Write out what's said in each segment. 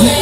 Yeah.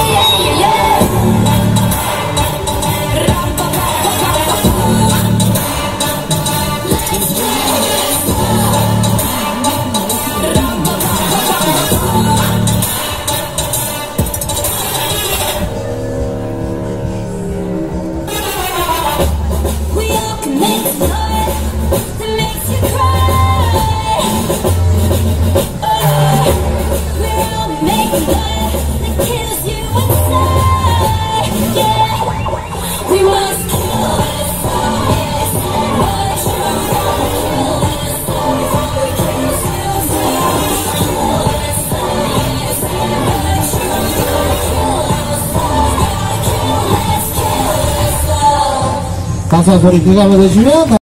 Casa Solidaridad de Ciudad.